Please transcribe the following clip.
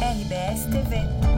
RBS TV